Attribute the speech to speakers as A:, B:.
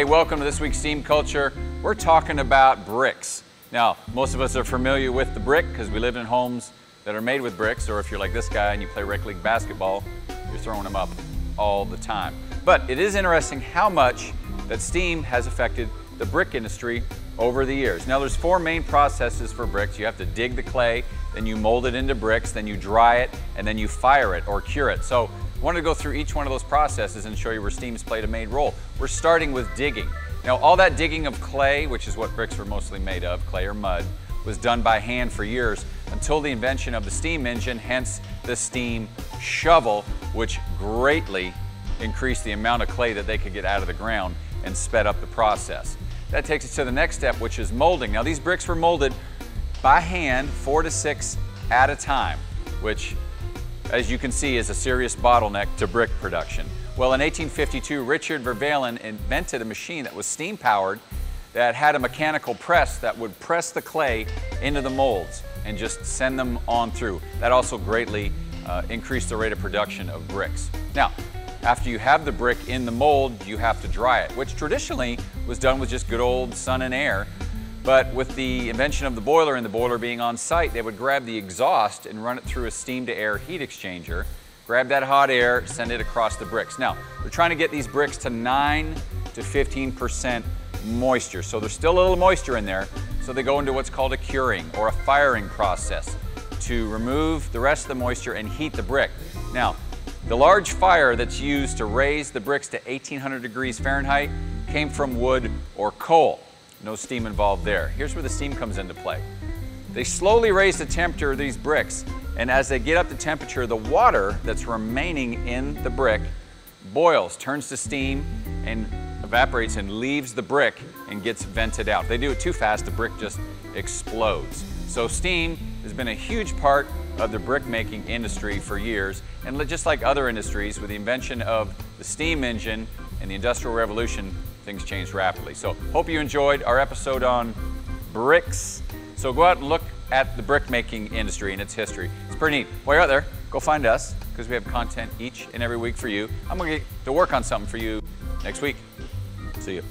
A: Hey, welcome to this week's Steam Culture. We're talking about bricks. Now, most of us are familiar with the brick because we live in homes that are made with bricks, or if you're like this guy and you play rec league basketball, you're throwing them up all the time. But it is interesting how much that steam has affected the brick industry over the years. Now there's four main processes for bricks. You have to dig the clay, then you mold it into bricks, then you dry it, and then you fire it or cure it. So wanted to go through each one of those processes and show you where steam's played a main role. We're starting with digging. Now all that digging of clay, which is what bricks were mostly made of, clay or mud, was done by hand for years until the invention of the steam engine, hence the steam shovel, which greatly increased the amount of clay that they could get out of the ground and sped up the process. That takes us to the next step, which is molding. Now these bricks were molded by hand, four to six at a time, which as you can see is a serious bottleneck to brick production. Well, in 1852, Richard Ver Valen invented a machine that was steam powered that had a mechanical press that would press the clay into the molds and just send them on through. That also greatly uh, increased the rate of production of bricks. Now, after you have the brick in the mold, you have to dry it, which traditionally was done with just good old sun and air. But with the invention of the boiler and the boiler being on site, they would grab the exhaust and run it through a steam to air heat exchanger, grab that hot air, send it across the bricks. Now, they're trying to get these bricks to 9 to 15% moisture. So there's still a little moisture in there. So they go into what's called a curing or a firing process to remove the rest of the moisture and heat the brick. Now, the large fire that's used to raise the bricks to 1800 degrees Fahrenheit came from wood or coal. No steam involved there. Here's where the steam comes into play. They slowly raise the temperature of these bricks, and as they get up to temperature, the water that's remaining in the brick boils, turns to steam, and evaporates and leaves the brick and gets vented out. If they do it too fast, the brick just explodes. So steam has been a huge part of the brick making industry for years. And just like other industries, with the invention of the steam engine and the Industrial Revolution, things change rapidly. So hope you enjoyed our episode on bricks. So go out and look at the brick making industry and its history. It's pretty neat. While you're out there, go find us because we have content each and every week for you. I'm going to get to work on something for you next week. See you.